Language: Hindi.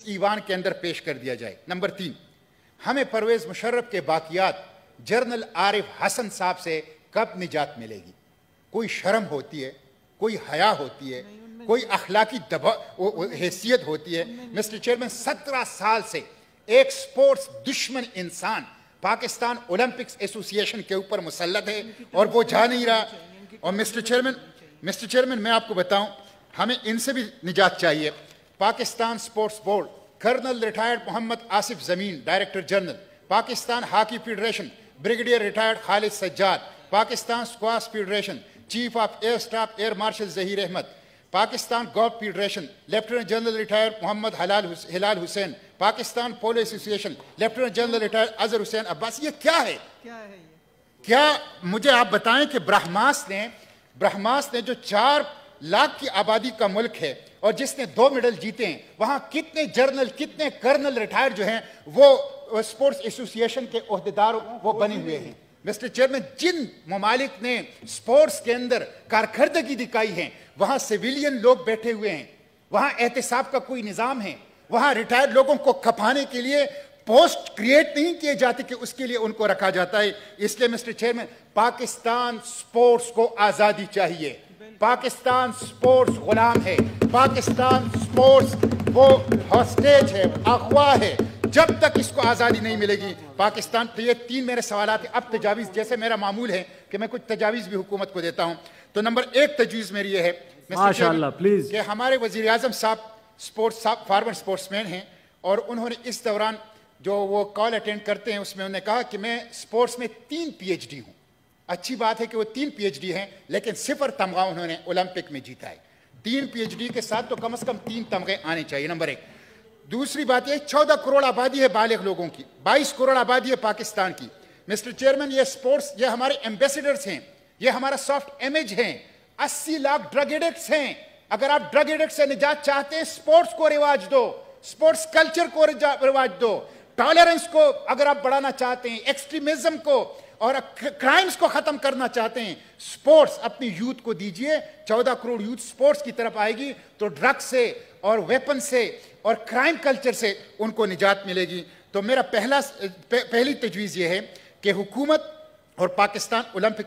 ईवान के अंदर पेश कर दिया जाए। नंबर तीन हमें परवेज मुशर्रफ के बाकियात जर्नल आरिफ हसन साहब से कब निजात मिलेगी? कोई शर्म होती है कोई हया होती है कोई अखलाकी हैसियत होती है। मिस्टर चेयरमैन सत्रह साल से एक स्पोर्ट्स दुश्मन इंसान पाकिस्तान ओलंपिक्स एसोसिएशन के ऊपर मुसलत है और वो जा नहीं रहा। और मिस्टर चेयरमैन मिस्टर चेयरमैन मैं आपको बताऊँ हमें इनसे भी निजात चाहिए। Pakistan sports board colonel retired Mohammad Asif Zaman director general Pakistan hockey federation brigadier retired Khalid Sajjad Pakistan squash federation chief of air staff air marshal Zaheer Ahmed Pakistan golf federation lieutenant general retired Mohammad Halal Hilal Hussain Pakistan polo association lieutenant general retired Azhar Hussain Abbas. ये क्या है? क्या है ये? क्या मुझे आप बताएँ कि ब्रह्मास ने ब्रह्मास ने जो चार लाख की आबादी का मुल्क है और जिसने दो मेडल जीते हैं, वहाँ कितने जर्नल, कितने कर्नल रिटायर्ड जो हैं, वो स्पोर्ट्स एसोसिएशन के अहदेदार वो बने हुए हैं। मिस्टर चेयरमैन, जिन ममालिक ने स्पोर्ट्स के अंदर कारकर्दगी दिखाई है, वहाँ सिविलियन लोग बैठे हुए हैं, वहाँ एहतसाब का कोई निज़ाम है, वहाँ रिटायर्ड लोगों को खपाने के लिए पोस्ट क्रिएट नहीं किए जाते कि उसके लिए उनको रखा जाता है। इसलिए मिस्टर चेयरमैन, पाकिस्तान स्पोर्ट्स को आज़ादी चाहिए। पाकिस्तान स्पोर्ट्स गुलाम है। पाकिस्तान स्पोर्ट्स वो हॉस्टेज है अगवा है। जब तक इसको आज़ादी नहीं मिलेगी पाकिस्तान तो ये तीन मेरे सवाल अब तजावीज़ जैसे मेरा मामूल है कि मैं कुछ तजावीज़ भी हुकूमत को देता हूँ। तो नंबर एक तजवीज़ मेरी ये है प्लीज़ कि हमारे वज़ीर आज़म साहब स्पोर्ट्स साहब फार्मर स्पोर्ट्समैन हैं और उन्होंने इस दौरान जो वो कॉल अटेंड करते हैं उसमें उन्होंने कहा कि मैं स्पोर्ट्स में तीन पीएचडी हूँ। अच्छी बात है कि वो तीन पीएचडी हैं लेकिन सिफर तमगा उन्होंने ओलंपिक में जीता है। तीन पीएचडी के साथ तो कम से कम तीन तमगे आने चाहिए, नंबर एक। दूसरी बात यह चौदह करोड़ आबादी है बालिग लोगों की, बाईस करोड़ आबादी है पाकिस्तान की। मिस्टर चेयरमैन, ये स्पोर्ट्स, ये हमारे एम्बेसडर्स हैं, ये हमारा सॉफ्ट इमेज है, अस्सी लाख ड्रग एडिक्ट्स हैं। अगर आप ड्रग एडिक्ट से निजात चाहते हैं, स्पोर्ट्स को रिवाज दो, स्पोर्ट्स कल्चर को रिवाज दो। टॉलरेंस को अगर आप बढ़ाना चाहते हैं, एक्सट्रीमिज्म को और क्राइम्स को खत्म करना चाहते हैं स्पोर्ट्स अपनी यूथ को दीजिए, चौदह करोड़ यूथ स्पोर्ट्स की तरफ़ आएगी तो ड्रग्स से और वेपन से और क्राइम कल्चर से उनको निजात मिलेगी। तो मेरा पहला पहली तजवीज़ यह है कि हुकूमत और पाकिस्तान ओलंपिक